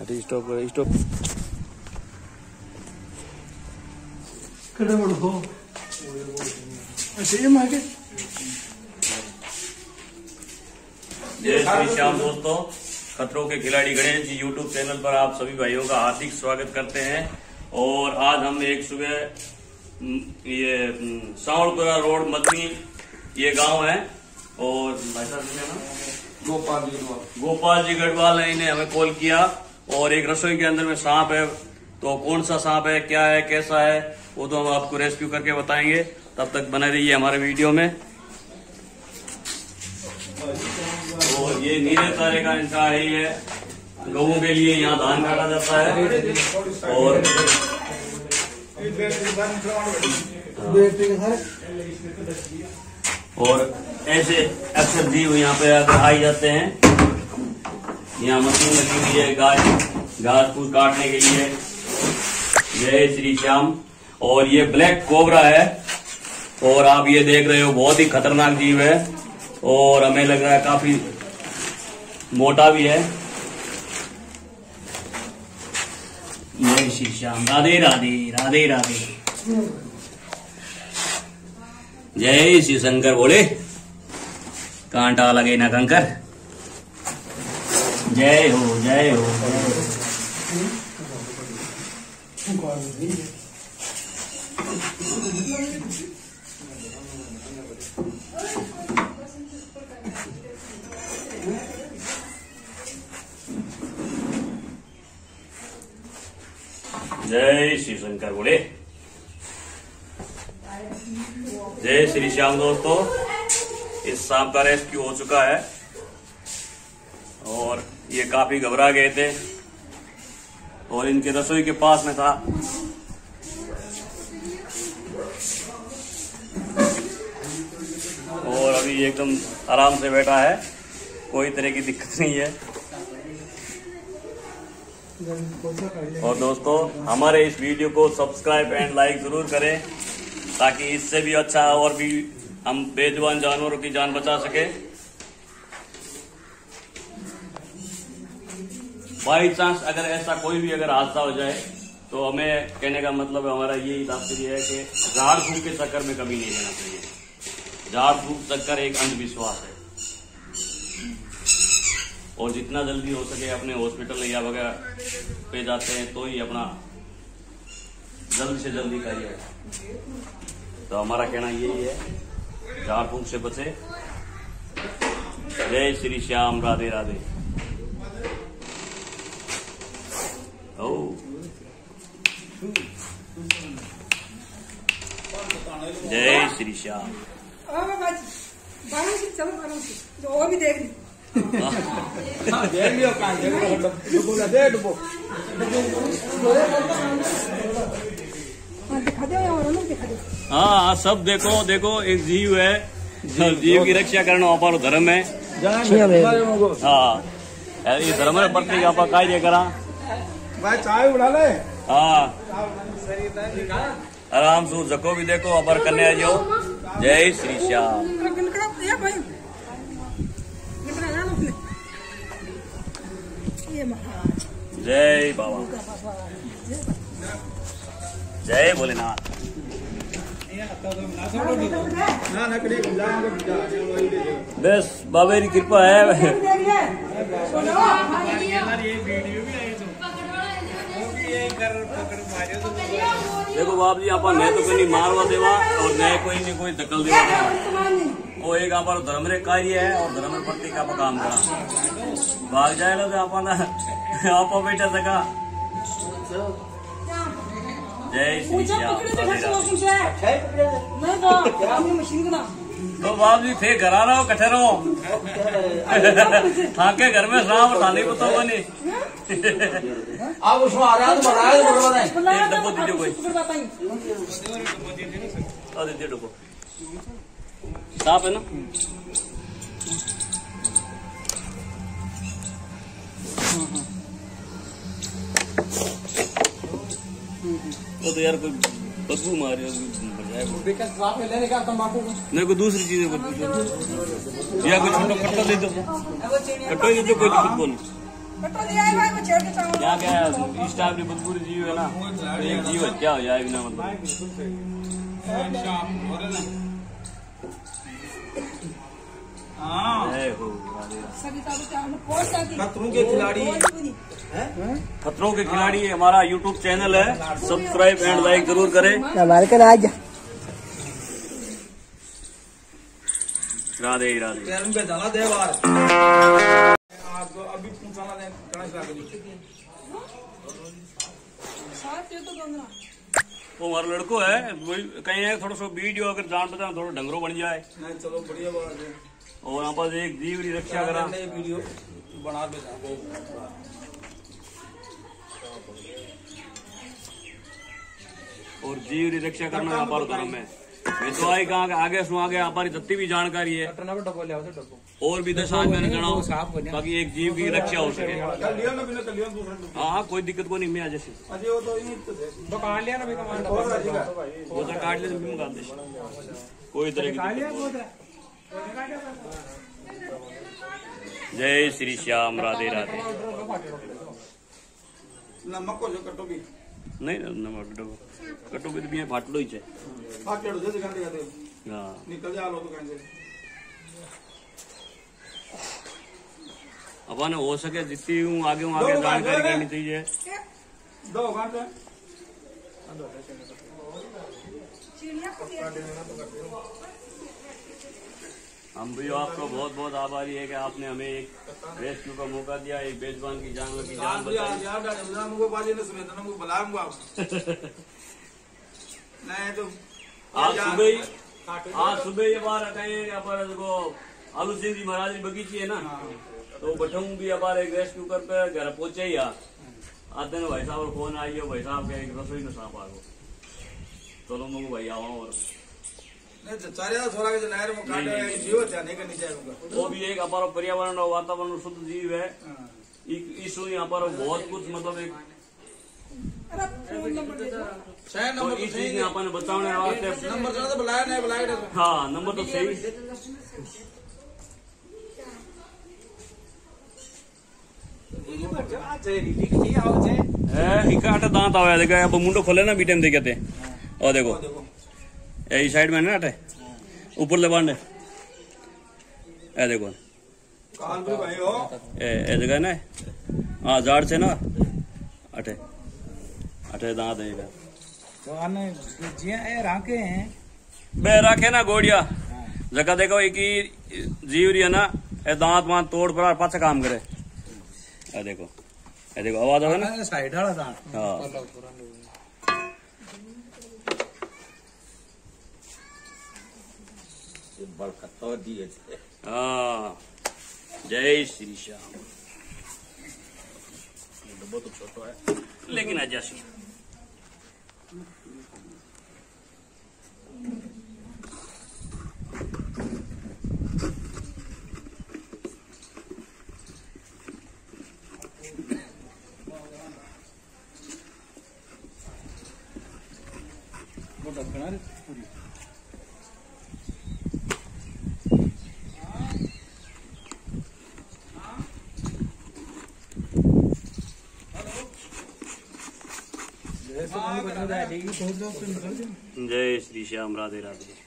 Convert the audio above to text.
अरे stop stop कड़े बड़ दो अच्छा ये मांगे जय श्री श्याम दोस्तों खतरों के खिलाड़ी गणेश जी यूट्यूब चैनल पर आप सभी भाइयों का हार्दिक स्वागत करते हैं। और आज हम एक सुबह ये हम्म, सावड़पुरा रोड मदनी ये गाँव है और भाई साहब गोपाल जी गोपाल जी गढ़वाल ने इन्हें हमें कॉल किया और एक रसोई के अंदर में सांप है तो कौन सा सांप है क्या है कैसा है वो तो हम आपको रेस्क्यू करके बताएँगे तब तक बने रहिए हमारे वीडियो में। और ये नीले तारे का इनका है लोगों के लिए यहाँ धान काटा जाता है और और ऐसे अक्सर जीव यहाँ पे आकर आई जाते हैं, यहाँ मशीन लगी हुई है घास घास फूस काटने के लिए। जय श्री श्याम। और ये ब्लैक कोबरा है, और आप ये देख रहे हो, बहुत ही खतरनाक जीव है। और हमें लग रहा है काफ़ी मोटा भी है। जय श्री श्याम राधे राधे राधे राधे। जय शिव शंकर बोले। कांटा लगे ना कंकर। जय हो जय हो। जय शिव शंकर बोले जय श्री श्याम दोस्तों इस सांप का रेस्क्यू हो चुका है। और ये काफ़ी घबरा गए थे। और इनके रसोई के पास में था। और अभी एकदम आराम से बैठा है। कोई तरह की दिक्कत नहीं है। और दोस्तों, हमारे इस वीडियो को सब्सक्राइब एंड लाइक ज़रूर करें, ताकि इससे भी अच्छा और भी हम बेजुबान जानवरों की जान बचा सके। बाई चांस अगर ऐसा कोई भी अगर हादसा हो जाए तो हमें कहने का मतलब हमारा यही तात्पर्य है कि झाड़ फूक के चक्कर में कभी नहीं लेना चाहिए। झाड़ फूक चक्कर एक अंधविश्वास है। और जितना जल्दी हो सके अपने हॉस्पिटल या वगैरह पे जाते हैं तो ही अपना जल्द से जल्दी करिए। तो हमारा कहना यही है झाड़ फूक से बचे जय श्री श्याम, राधे राधे। ओ। जय श्री श्याम। हाँ और भी देख ली। देख लियो कहाँ देख डुबो ना दे डुबो हाँ। दिखा दो और ना दिखा दो हाँ सब देखो देखो एक जीव है जीव की रक्षा करना अपारो धर्म है हाँ ये धर्म है प्रति आप काय करा? भाई चाय उड़ा ले। हाँ। आराम से जको भी देखो अपर कन्या जो जय श्री श्याम निकला ये भाई निकला ना अपने महाराज जय बाबा जय भोलेनाथ बस बाबे की कृपा है देखो बाप जी आप ने तो कोई मारवा देवा और न कोई नहीं कोई धकल देवा। वो एक आप धर्म रे कार्य है और धर्म प्रति का काम करा। भाग जाए तो आप आप जय श्री तो तो हमने मशीन का नाम तो बाप जी थे घर आ रहा हो कठे रहो थाके घर में सांप थाने को तो बनी आप उसमें आ रहा तो बढ़ा है तो बढ़वा दें बुलाया डब्बो दीजिए कोई। पकड़वाता दीजिए डुको साफ़ है ना? वो तो यार कोई बदबू मारी लेने का तंबाकू को नहीं कोई दूसरी चीज़ें या कोई छोटा कट्टा दे दो। कट्टा ही दे दो कोई दिक्कत को नहीं कटो दिया है भाई मैं छेड़ के चावल यहाँ क्या है इस टाइप की बदपूरी जीव है ना तो एक जीव क्या हो जाए बिना मतलब खतरों के खिलाड़ी। खतरों के खिलाड़ी हमारा यूट्यूब चैनल है। सब्सक्राइब एंड लाइक ज़रूर करें। हमारे कल आज राधे राधे। पैर जाना दे बार आपको अभी पूछना दे गणेश लागे तो वो हमारा लड़को है कहीं है थोड़ा सा वीडियो अगर जान पता थोड़ा ढंगरो बन जाए। चलो बढ़िया बात है। और यहाँ पर एक जीव रक्षा करा। वीडियो बना दे और जीव की रक्षा करना यहाँ पर धर्म है। मैं तो आई कहा आगे सुन आगे यहाँ पर जितनी भी जानकारी है टना पे डबो ले आओ तो डबो। और भी दस आदमी ने वो जनाओ बने। ताकि एक जीव की रक्षा हो सके। लिया लिया हाँ हाँ कोई दिक्कत को नहीं मैं आज से वो तो तो है दुकान लिया ना का वो तो काट ले तो कोई तरह की जय श्री श्याम राधे राधे। नमक को जो कटो भी। नहीं नमक डबो कटो भी तो फाटलो ही गाते हाँ निकल जा लो कहीं से। अपन हो सके जितनी हूँ आगे हूँ आगे जानकारी करनी चाहिए दो चिड़िया हम भी आपको बहुत बहुत आभारी है कि आपने हमें एक रेस्क्यू का मौका दिया एक बेजबान की जानवर की जान बचाई। तो नहीं तो आज सुबह आज सुबह ये बार यहाँ पर आलू सिंह जी महाराज की बगीची है ना तो बठूंग भी हमारे एक रेस्क्यू कर पे घर पहुँचे ही आते ने भाई साहब फ़ोन आई हो भाई साहब के रसोई में साफ़ आ गो चलो मगो भाई आओ और वो भी एक हमारा पर्यावरण और वातावरण शुद्ध जीव है। हाँ। इस यहाँ पर बहुत कुछ मतलब एक तो नंबर इस चीज़ ने अपन बचाने वास्ते नंबर तो बुलाया नहीं बुलाया हाँ नंबर तो सही। है इका दांत आवे देखो अब मुंडो खोले ना बीटे में देखे। थे और देखो। यही साइड में ना ऊपर ले बांधे। ए देखो। हो ए ए जगह ना हाँ? झाड़ से ना? अटे अटे दांत है। तो हैं बे रखे ना गोड़िया। जगह देखो एक ही जीव रही है ना ए दांत वांत तोड़ पड़ा पाछा काम करे। ए देखो। ए देखो आवाज़ आवे ना? साइड वाला था हाँ। हाँ। जय श्री श्याम। डब्बो तो छोटो है। लेकिन आज जैसी वो ढक्कना रे पूरी जैसे मुझे बता दिया कि बहुत लोग तो निकल जाए जय श्री श्याम राधे राधे